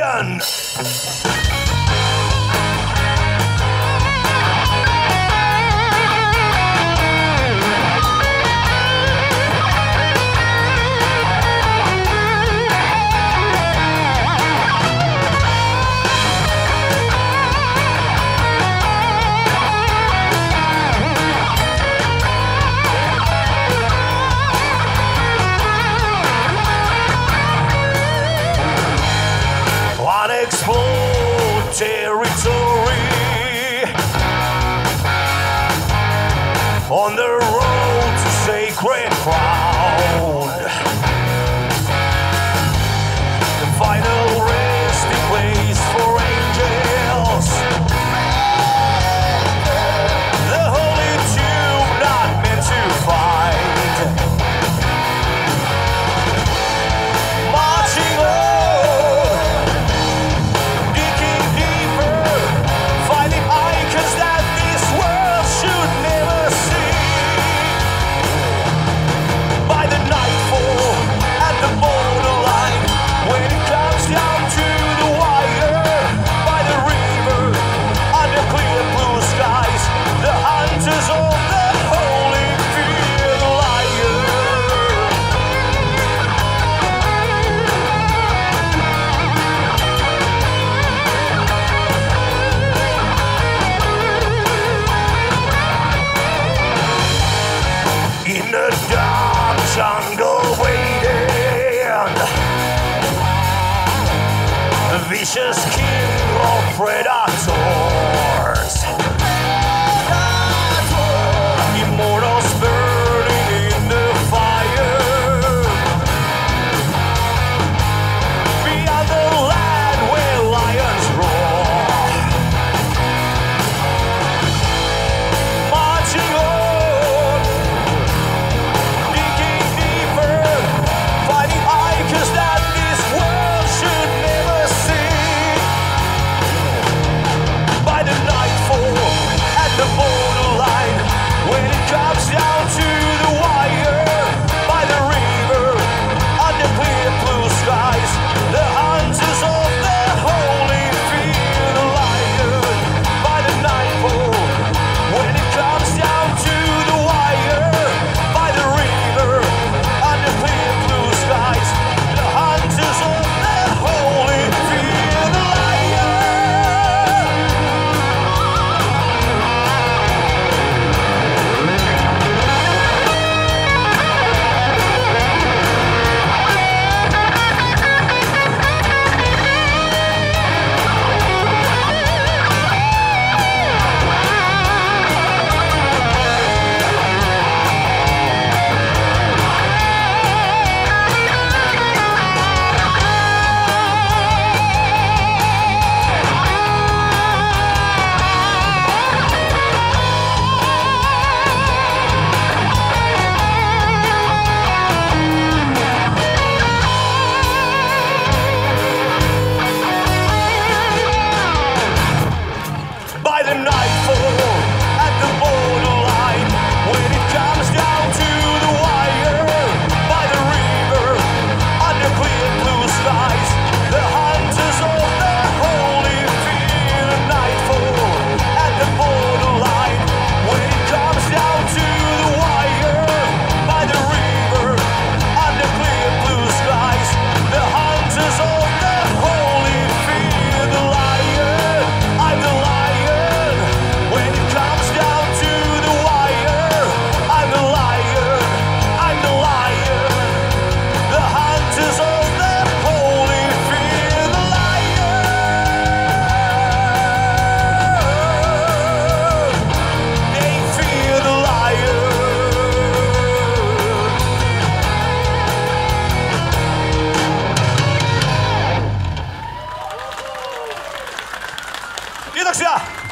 lion. Vicious king of predators. Kiitoksia!